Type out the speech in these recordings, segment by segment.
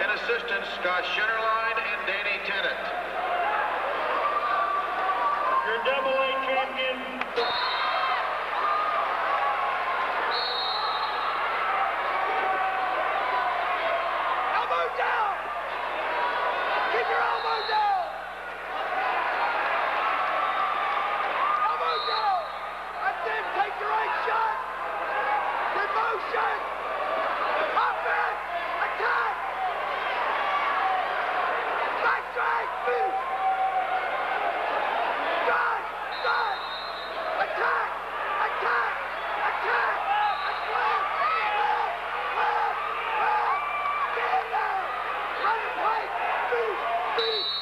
and assistants Scott Schinnerlein and Danny Tennant. Your double A champion. Brady.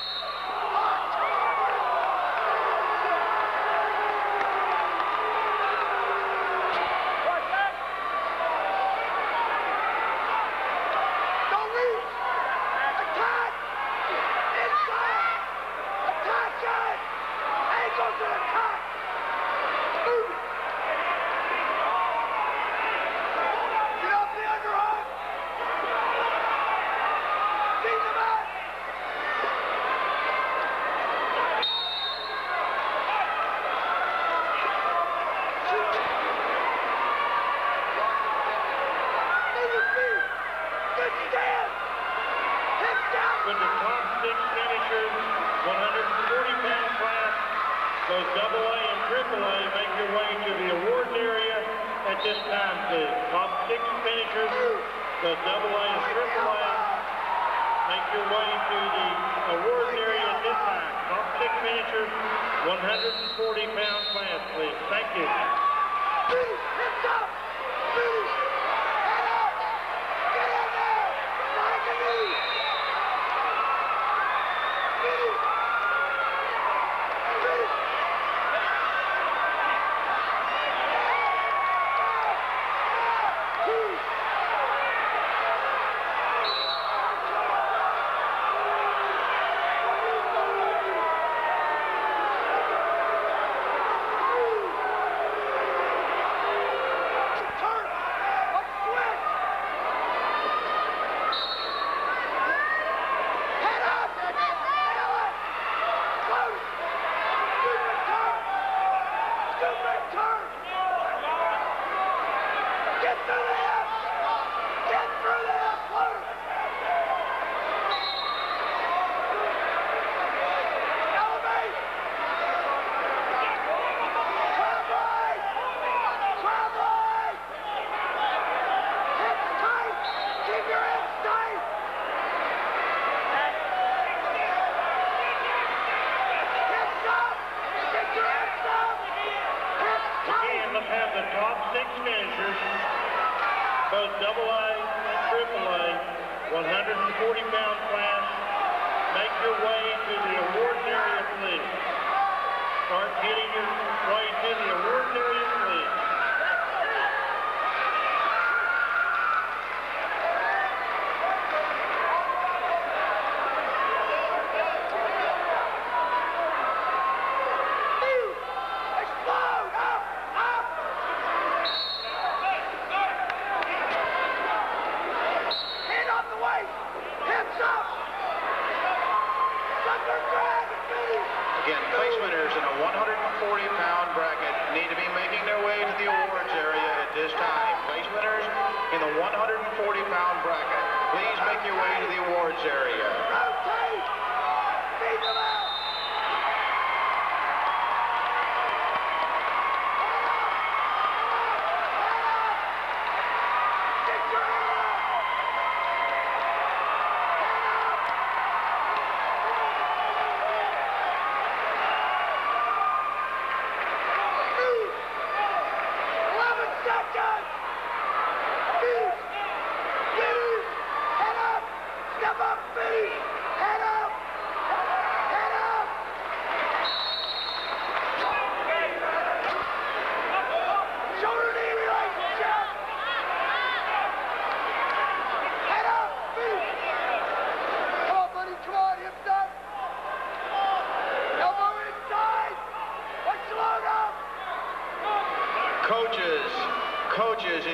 Those double A and triple A make your way to the awards area at this time, please. Top six finishers, the double A and triple A make your way to the awards area at this time. Top six finishers, 140 pound class, please. Thank you. Let's go! both double A and triple A 140-pound class make your way to the awards area, please. Start getting your way to the awards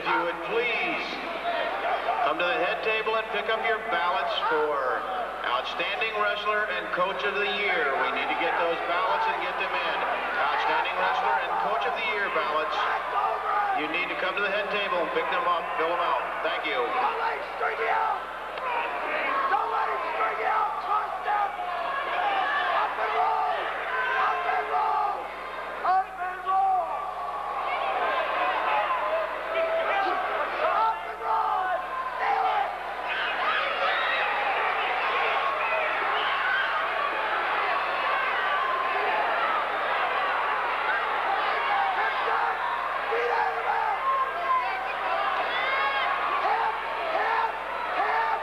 if you would please come to the head table and pick up your ballots for Outstanding Wrestler and Coach of the Year. We need to get those ballots and get them in. Outstanding Wrestler and Coach of the Year ballots. You need to come to the head table and pick them up, fill them out. Thank you. Don't let him string you out. Don't let him string you out. Trust him. Up and roll. Up and roll. Up and roll. Up and roll. Nail it. Hip shot. Beat out of the mouth. Hip, hip, hip.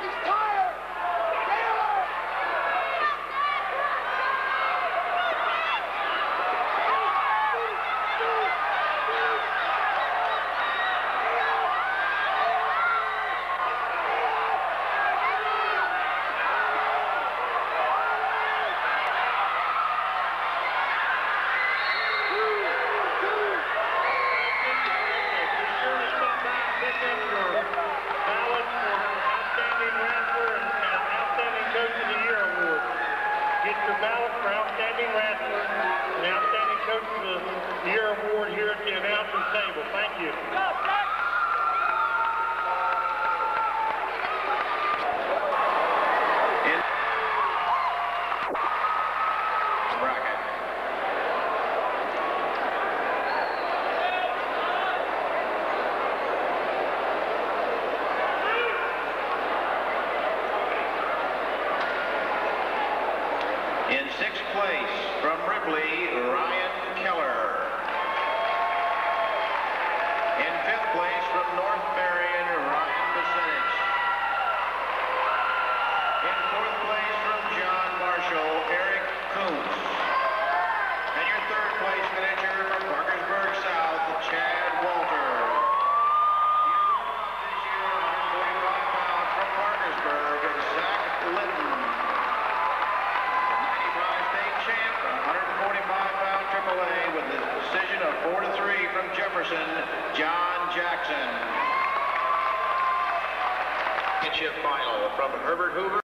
He's tired! Nail it! Be sure to stop by and pick up your ballots for Outstanding Wrestler and and Outstanding Coach of the Year award. Get your for Outstanding Wrestler and Outstanding Coach of the Year award here at the announcer's table. Thank you. In bracket. In sixth place from Ripley, Ryan Keller. In fifth place from North Marion, Jefferson, John Jackson. Championship final from Herbert Hoover.